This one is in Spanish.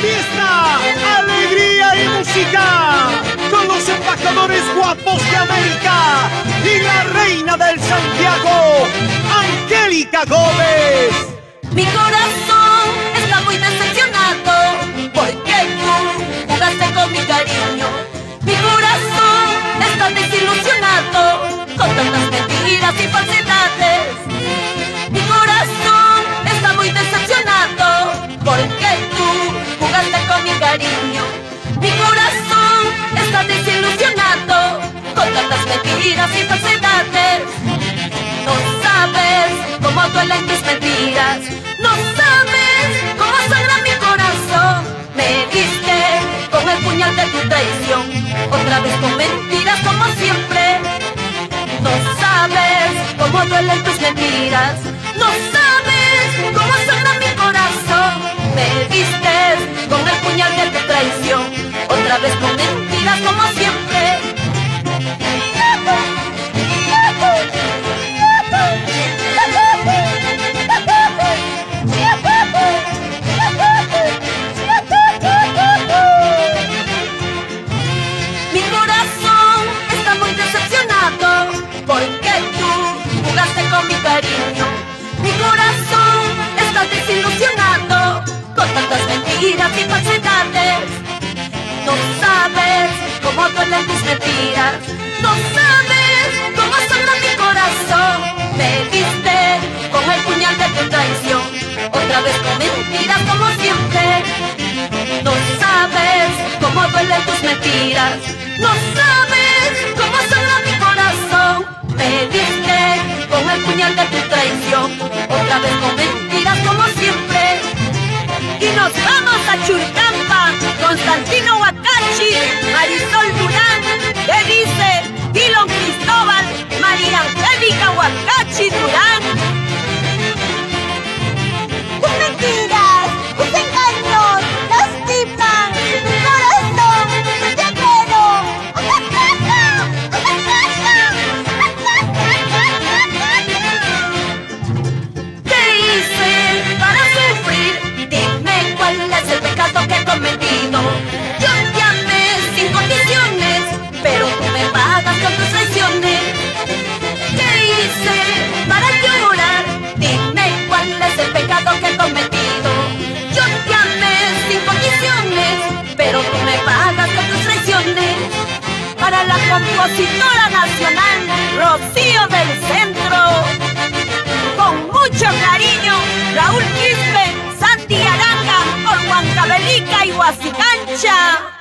fiesta, alegría y música con los embajadores guapos de América y la reina del Santiago, Angélica Gómez. Mi corazón mentiras y. No sabes cómo duelen tantas mentiras y falsedades. No sabes cómo duelen tus mentiras. No sabes cómo sangra mi corazón. Me diste con el puñal de tu traición. Otra vez con mentiras como siempre. No sabes cómo duelen tus mentiras. No sabes cómo sangra mi corazón. Me diste con el puñal de tu traición. Otra vez con mentiras como siempre. Y nos vamos a Churcampa, Constantino Huacachi, Marisol Durán, que dice compositora nacional, Rocío del Centro con mucho cariño, Raúl Quispe, Santi Aranga, por Huancavelica y Huasicancha.